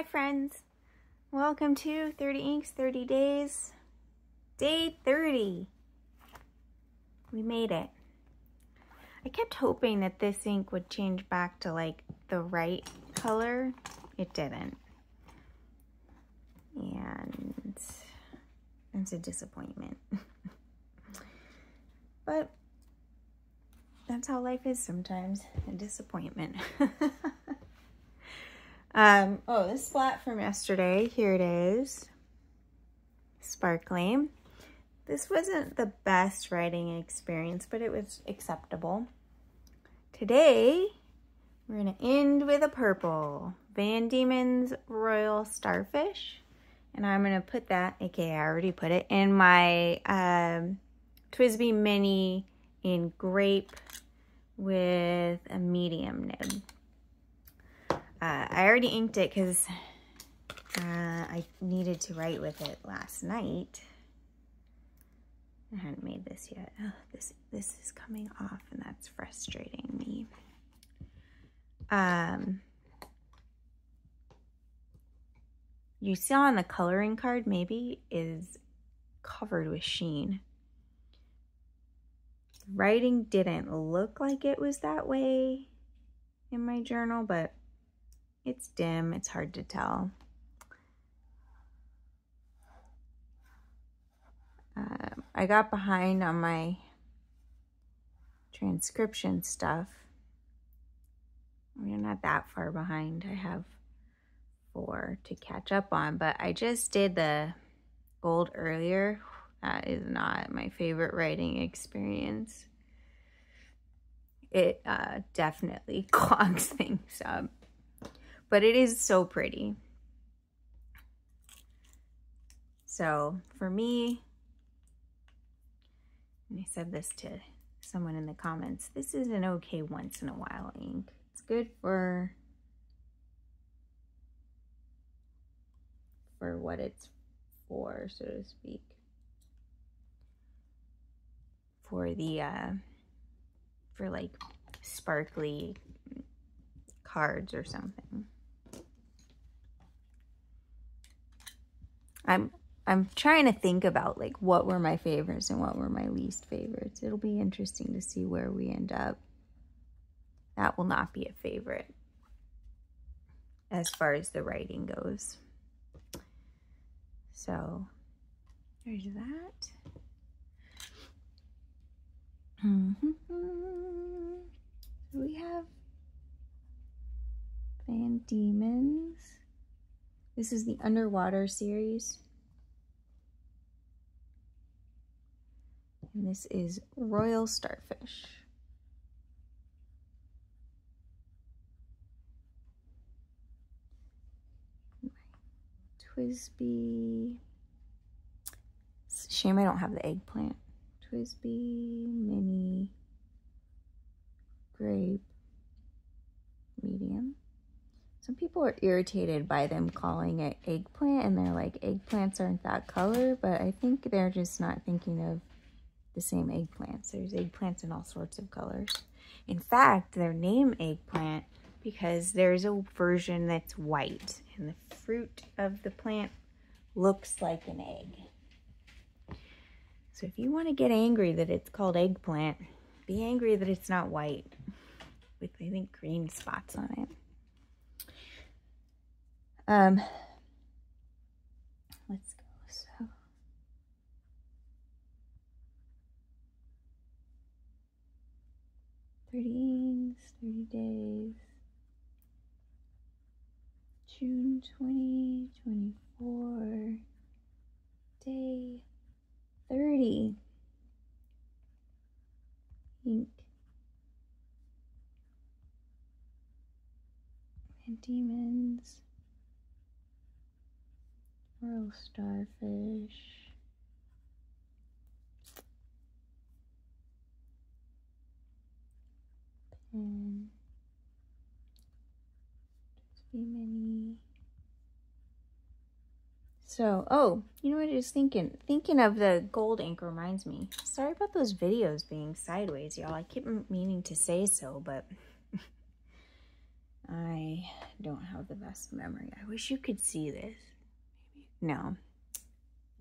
Hi friends, welcome to 30 Inks 30 Days, day 30. We made it. I kept hoping that this ink would change back to like the right color. It didn't. And it's a disappointment. but that's how life is sometimes, a disappointment. um, oh, this splat from yesterday, here it is. Sparkly. This wasn't the best writing experience, but it was acceptable. Today, we're gonna end with a purple. Van Diemen's Royal Starfish. And I'm gonna put that, aka I already put it, in my um, TWSBI Mini in grape with a medium nib. Uh, I already inked it because uh, I needed to write with it last night. I hadn't made this yet. Oh, this this is coming off and that's frustrating me. Um, you saw on the coloring card maybe is covered with sheen writing didn't look like it was that way in my journal, but it's dim. It's hard to tell. Uh, I got behind on my transcription stuff. We're not that far behind. I have four to catch up on, but I just did the gold earlier. That is not my favorite writing experience. It uh, definitely clogs things up. But it is so pretty. So for me, and I said this to someone in the comments, this is an okay once in a while ink. It's good for for what it's for, so to speak for the, uh, for like sparkly cards or something. I'm, I'm trying to think about like what were my favorites and what were my least favorites. It'll be interesting to see where we end up. That will not be a favorite as far as the writing goes. So there's that. Mm -hmm. we have Van Diemen's. This is the Underwater series. And this is Royal Starfish. TWSBI. Shame I don't have the eggplant. TWSBI, Mini Grape Medium. Some people are irritated by them calling it eggplant and they're like, eggplants aren't that color, but I think they're just not thinking of the same eggplants. There's eggplants in all sorts of colors. In fact, they're named eggplant because there's a version that's white and the fruit of the plant looks like an egg. So if you want to get angry that it's called eggplant, be angry that it's not white with, I think, green spots on it. Um, let's go. So, thirty thirty days. June twenty twenty four. Day 30 ink Van Diemen's royal starfish pen be many so, oh, you know what I was thinking? Thinking of the gold ink reminds me. Sorry about those videos being sideways, y'all. I keep meaning to say so, but I don't have the best memory. I wish you could see this. No.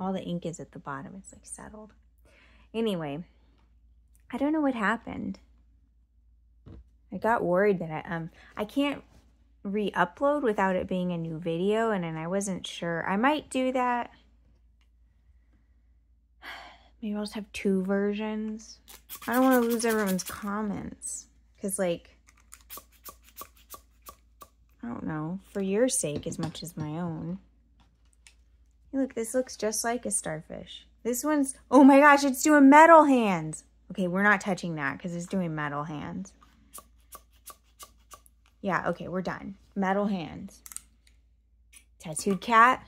All the ink is at the bottom. It's like settled. Anyway, I don't know what happened. I got worried that I um I can't re-upload without it being a new video and then I wasn't sure. I might do that. Maybe I'll just have two versions. I don't want to lose everyone's comments. Because, like, I don't know, for your sake as much as my own. Look, this looks just like a starfish. This one's, oh my gosh, it's doing metal hands. Okay, we're not touching that because it's doing metal hands. Yeah, okay, we're done. Metal hands. Tattooed cat.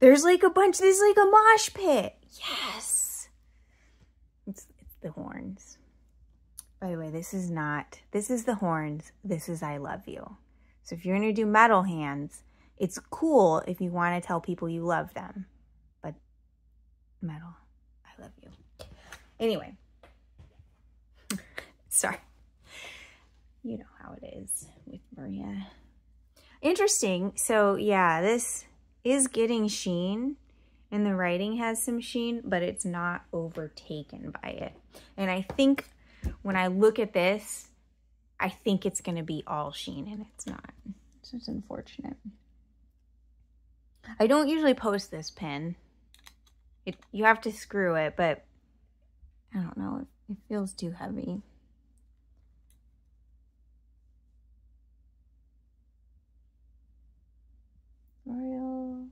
There's like a bunch, there's like a mosh pit. Yes. It's, it's the horns. By the way, this is not, this is the horns. This is I love you. So if you're going to do metal hands, it's cool if you want to tell people you love them. But metal, I love you. Anyway. Sorry. You know how it is with Maria. Interesting. So yeah, this is getting sheen and the writing has some sheen, but it's not overtaken by it. And I think when I look at this, I think it's going to be all sheen and it's not. So it's unfortunate. I don't usually post this pin. It, you have to screw it, but I don't know. It, feels too heavy. Royal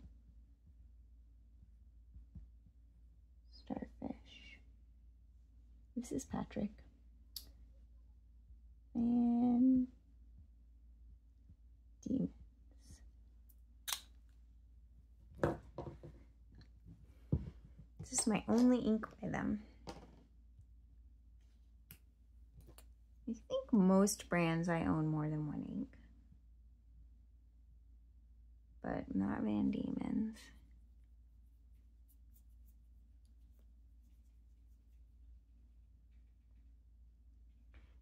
Starfish. This is Patrick. Van Diemen's. My only ink by them. I think most brands I own more than one ink. but not Van Diemen's.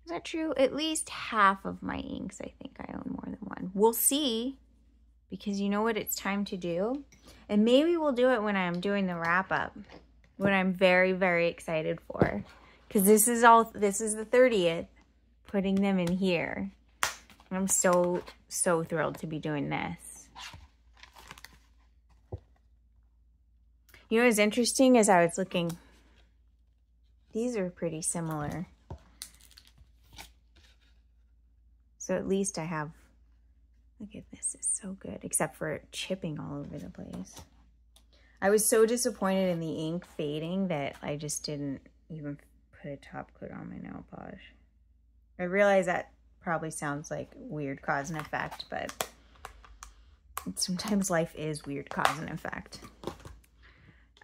Is that true? At least half of my inks, I think I own more than one. We'll see, because you know what it's time to do? And maybe we'll do it when I'm doing the wrap up, when I'm very, very excited for. Because this is all, this is the 30th, putting them in here. I'm so, so thrilled to be doing this. You know what's interesting as I was looking, these are pretty similar. So at least I have, look at this, it's so good, except for chipping all over the place. I was so disappointed in the ink fading that I just didn't even put a top coat on my nail polish. I realize that probably sounds like weird cause and effect, but sometimes life is weird cause and effect.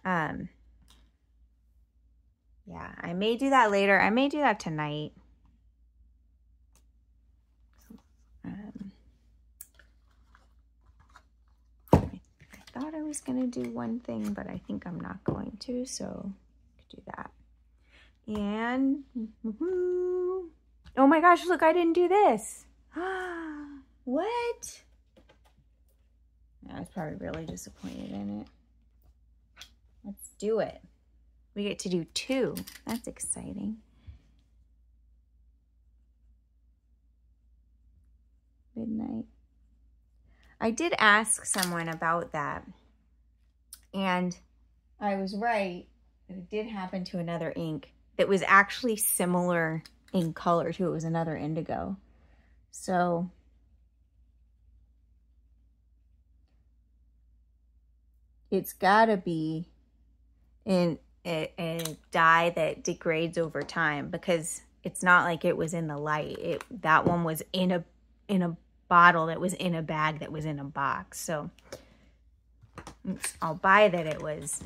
Um, yeah, I may do that later. I may do that tonight. Um, I, I thought I was going to do one thing, but I think I'm not going to, so do that. And, oh my gosh, look, I didn't do this. what? I was probably really disappointed in it. Let's do it. We get to do two. That's exciting. Midnight. I did ask someone about that. And I was right. It did happen to another ink that was actually similar in color to it was another indigo. So it's got to be in a, a dye that degrades over time because it's not like it was in the light. It that one was in a in a bottle that was in a bag that was in a box. So I'll buy that it was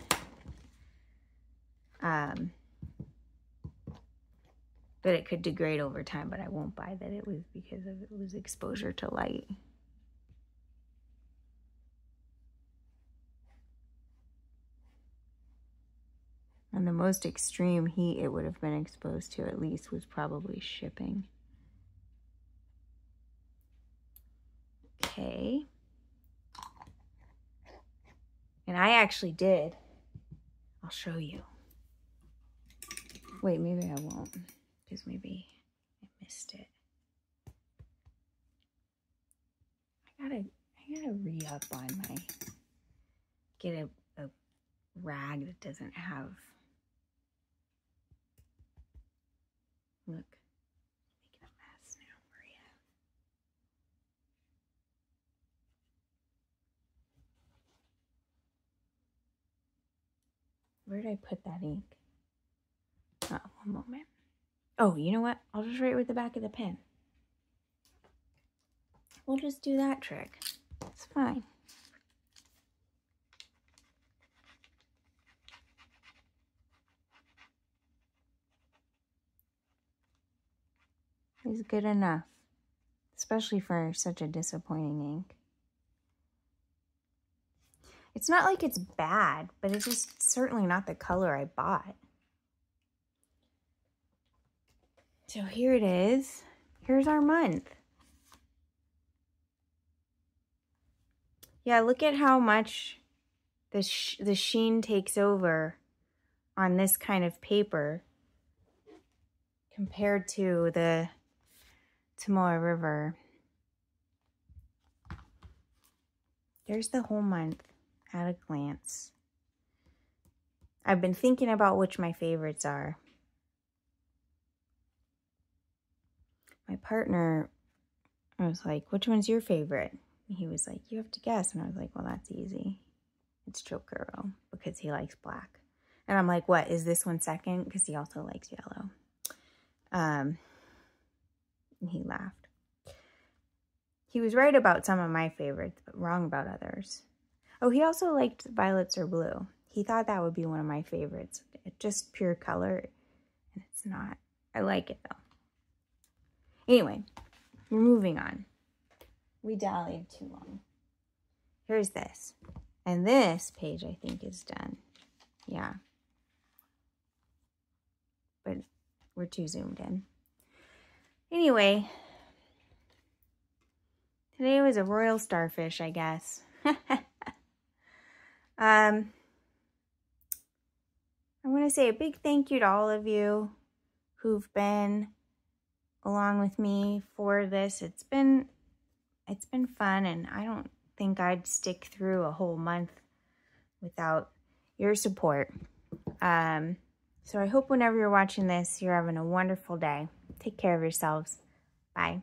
um that it could degrade over time, but I won't buy that it was because of it was exposure to light. And the most extreme heat it would have been exposed to at least was probably shipping. Say, and I actually did, I'll show you. Wait, maybe I won't, because maybe I missed it. I gotta, I gotta re-up on my, get a, a rag that doesn't have, look, making a mess now, Maria. Where did I put that ink? Oh, one moment. Oh, you know what? I'll just write with the back of the pen. We'll just do that trick. It's fine. Is good enough, especially for such a disappointing ink. It's not like it's bad, but it's just certainly not the color I bought. So here it is. Here's our month. Yeah, look at how much the, sh the sheen takes over on this kind of paper compared to the Tomoe River. There's the whole month at a glance. I've been thinking about which my favorites are. My partner I was like, which one's your favorite? And he was like, you have to guess. And I was like, well, that's easy. It's Chokuro because he likes black. And I'm like, what, is this one second? Because he also likes yellow. Um, and he laughed. He was right about some of my favorites, but wrong about others. Oh, he also liked violets or blue. He thought that would be one of my favorites. It's just pure color, and it's not. I like it, though. Anyway, we're moving on. We dallied too long. Here's this. And this page, I think, is done. Yeah. But we're too zoomed in. Anyway, today was a royal starfish, I guess. um, I want to say a big thank you to all of you who've been along with me for this. It's been it's been fun and I don't think I'd stick through a whole month without your support. Um, so I hope whenever you're watching this, you're having a wonderful day. Take care of yourselves. Bye.